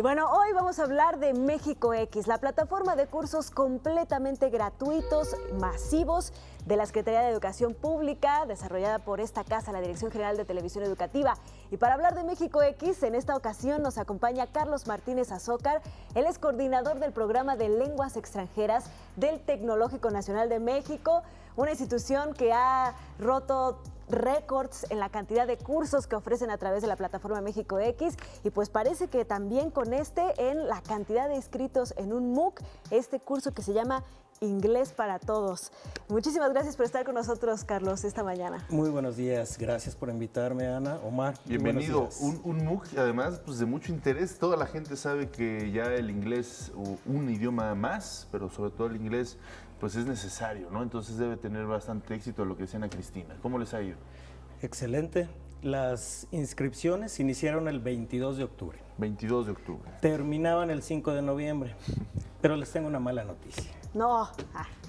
Y bueno, hoy vamos a hablar de México X, la plataforma de cursos completamente gratuitos, masivos, de la Secretaría de Educación Pública, desarrollada por esta casa, la Dirección General de Televisión Educativa. Y para hablar de México X, en esta ocasión nos acompaña Carlos Martínez Azócar. Él es coordinador del programa de lenguas extranjeras del Tecnológico Nacional de México, una institución que ha roto récords en la cantidad de cursos que ofrecen a través de la plataforma México X y pues parece que también con este en la cantidad de inscritos en un MOOC, este curso que se llama Inglés para Todos. Muchísimas gracias por estar con nosotros, Carlos, esta mañana. Muy buenos días, gracias por invitarme, Ana, Omar. Bienvenido, un, un MOOC además pues, de mucho interés. Toda la gente sabe que ya el inglés, un idioma más, pero sobre todo el inglés, pues es necesario, ¿no? Entonces debe tener bastante éxito lo que decía Ana Cristina. ¿Cómo les ha ido? Excelente. Las inscripciones iniciaron el 22 de octubre. 22 de octubre. Terminaban el 5 de noviembre. Pero les tengo una mala noticia. No.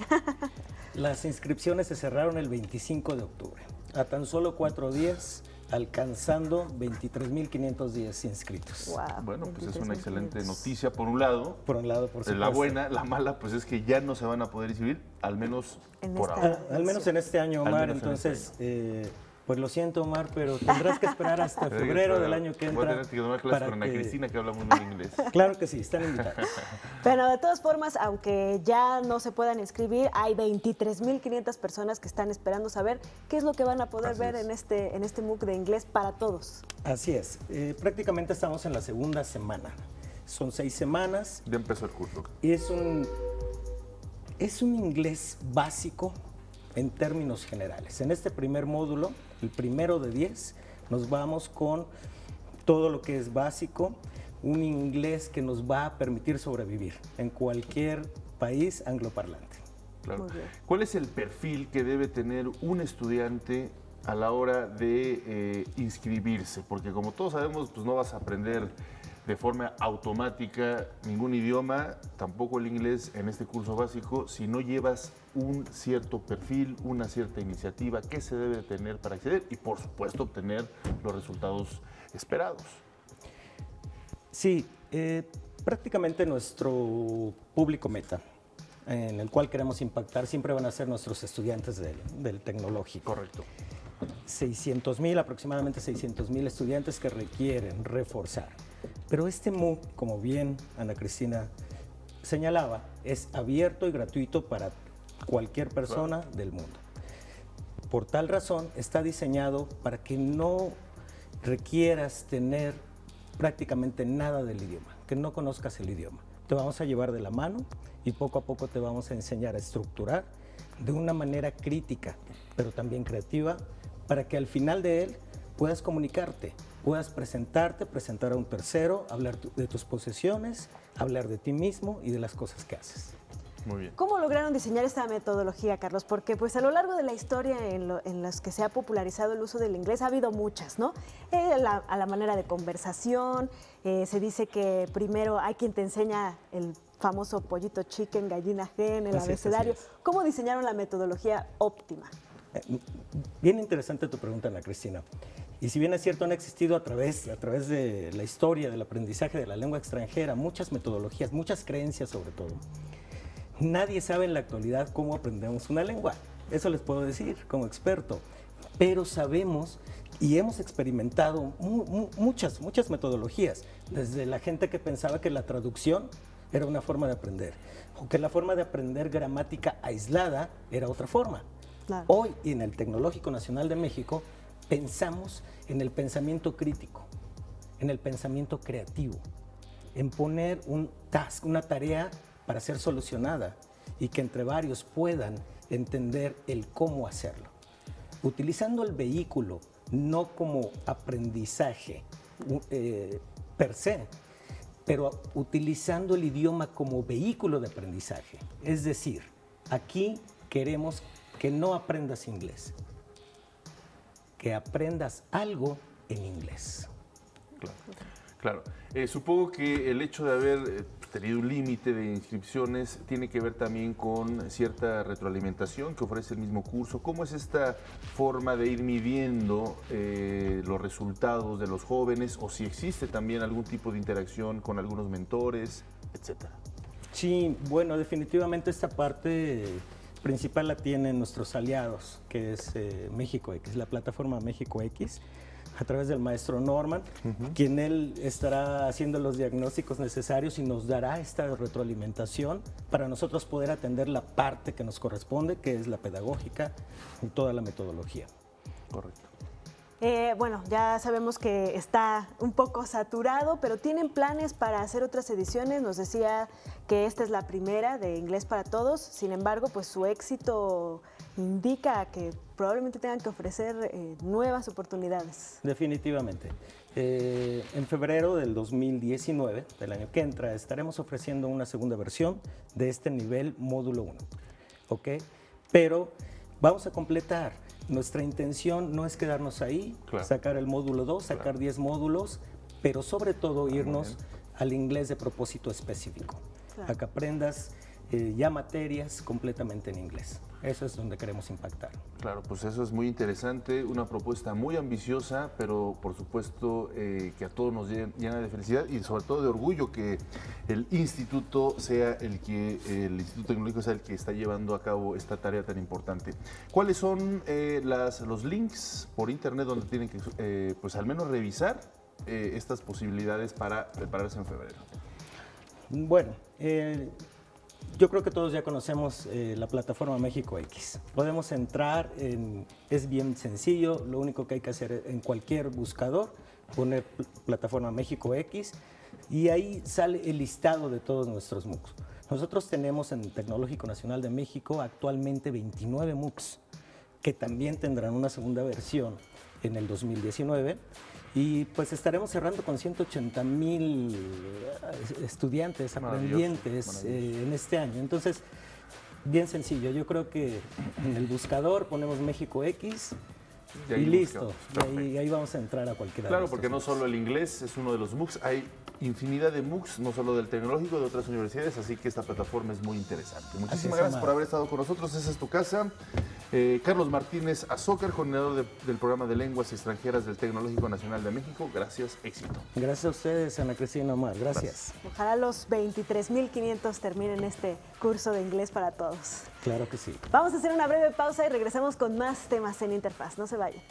Las inscripciones se cerraron el 25 de octubre, a tan solo cuatro días, alcanzando 23.510 inscritos. bueno, pues es una excelente noticia por un lado. Por un lado, por supuesto. La buena, la mala, pues es que ya no se van a poder inscribir, al menos por este ahora. al menos en este año, Omar. Este entonces, eh, pues lo siento, Omar, pero tendrás que esperar hasta febrero del año que entra. Voy a tener que tomar clases con Ana Cristina, que habla muy bien inglés. Claro que sí, están invitados. Pero de todas formas, aunque ya no se puedan inscribir, hay 23.500 personas que están esperando saber qué es lo que van a poder ver en este, en este MOOC de inglés para todos. Así es. Eh, prácticamente estamos en la segunda semana. Son seis semanas. Ya empezó el curso. Y es un, es un inglés básico en términos generales. En este primer módulo, el primero de 10, nos vamos con todo lo que es básico, un inglés que nos va a permitir sobrevivir en cualquier país angloparlante. Claro. ¿Cuál es el perfil que debe tener un estudiante a la hora de eh, inscribirse? Porque como todos sabemos, pues no vas a aprender de forma automática ningún idioma, tampoco el inglés en este curso básico, si no llevas un cierto perfil, una cierta iniciativa que se debe tener para acceder y por supuesto obtener los resultados esperados. Sí, eh, prácticamente nuestro público meta en el cual queremos impactar siempre van a ser nuestros estudiantes del, del tecnológico. Correcto. 600 mil, aproximadamente 600 mil estudiantes que requieren reforzar. Pero este MOOC, como bien Ana Cristina señalaba, es abierto y gratuito para cualquier persona del mundo. Por tal razón, está diseñado para que no requieras tener prácticamente nada del idioma, que no conozcas el idioma. Te vamos a llevar de la mano y poco a poco te vamos a enseñar a estructurar de una manera crítica, pero también creativa, para que al final de él puedas comunicarte, puedas presentarte, presentar a un tercero, hablar de tus posesiones, hablar de ti mismo y de las cosas que haces. Muy bien. ¿Cómo lograron diseñar esta metodología, Carlos? Porque pues a lo largo de la historia en, las que se ha popularizado el uso del inglés ha habido muchas, ¿no? Eh, a la manera de conversación, eh, se dice que primero hay quien te enseña el famoso pollito chicken, gallina gen, el abecedario. ¿Cómo diseñaron la metodología óptima? Eh, bien interesante tu pregunta, Ana Cristina. Y si bien es cierto, han existido a través, a través de la historia del aprendizaje de la lengua extranjera muchas metodologías, muchas creencias sobre todo. Nadie sabe en la actualidad cómo aprendemos una lengua. Eso les puedo decir como experto. Pero sabemos y hemos experimentado muchas, muchas metodologías. Desde la gente que pensaba que la traducción era una forma de aprender, o que la forma de aprender gramática aislada era otra forma. Hoy, en el Tecnológico Nacional de México, pensamos en el pensamiento crítico, en el pensamiento creativo, en poner un task, una tarea para ser solucionada y que entre varios puedan entender el cómo hacerlo. Utilizando el vehículo no como aprendizaje eh, per se, pero utilizando el idioma como vehículo de aprendizaje. Es decir, aquí queremos que no aprendas inglés, que aprendas algo en inglés. Claro. claro. Eh, supongo que el hecho de haber eh, tenido un límite de inscripciones, tiene que ver también con cierta retroalimentación que ofrece el mismo curso. ¿Cómo es esta forma de ir midiendo eh, los resultados de los jóvenes o si existe también algún tipo de interacción con algunos mentores, etcétera? Sí, bueno, definitivamente esta parte principal la tienen nuestros aliados, que es eh, México X, la plataforma México X, a través del maestro Norman, quien él estará haciendo los diagnósticos necesarios y nos dará esta retroalimentación para nosotros poder atender la parte que nos corresponde, que es la pedagógica y toda la metodología. Correcto. Eh, bueno, ya sabemos que está un poco saturado, pero tienen planes para hacer otras ediciones. Nos decía que esta es la primera de Inglés para Todos. Sin embargo, pues su éxito indica que probablemente tengan que ofrecer eh, nuevas oportunidades. Definitivamente. Eh, en febrero del 2019, del año que entra, estaremos ofreciendo una segunda versión de este nivel módulo 1. ¿Ok? Pero vamos a completar nuestra intención no es quedarnos ahí, sacar el módulo 2, sacar 10 módulos, pero sobre todo ah, irnos al inglés de propósito específico, a que aprendas eh, ya materias completamente en inglés. Eso es donde queremos impactar. Claro, pues eso es muy interesante, una propuesta muy ambiciosa, pero por supuesto eh, que a todos nos llena de felicidad y sobre todo de orgullo que el instituto sea el que, el Instituto Tecnológico sea el que está llevando a cabo esta tarea tan importante. ¿Cuáles son eh, las, los links por internet donde tienen que, eh, pues al menos revisar estas posibilidades para prepararse en febrero? Bueno, yo creo que todos ya conocemos eh, la plataforma México X. Podemos entrar, en, es bien sencillo, lo único que hay que hacer en cualquier buscador, poner plataforma México X y ahí sale el listado de todos nuestros MOOCs. Nosotros tenemos en Tecnológico Nacional de México actualmente 29 MOOCs que también tendrán una segunda versión en el 2019 y pues estaremos cerrando con 180 mil estudiantes, aprendientes eh, en este año. Entonces, bien sencillo, yo creo que en el buscador ponemos México X, y, listo. Y ahí, vamos a entrar a cualquiera. Claro, porque no solo el inglés es uno de los MOOCs, hay infinidad de MOOCs, no solo del tecnológico, de otras universidades, así que esta plataforma es muy interesante. Muchísimas gracias por haber estado con nosotros, esa es tu casa. Eh, Carlos Martínez Azócar, coordinador del programa de lenguas extranjeras del Tecnológico Nacional de México. Gracias, éxito. Gracias a ustedes, Ana Cristina Omar. Gracias. Ojalá los 23.500 terminen este curso de inglés para todos. Claro que sí. Vamos a hacer una breve pausa y regresamos con más temas en Interfaz. No se vayan.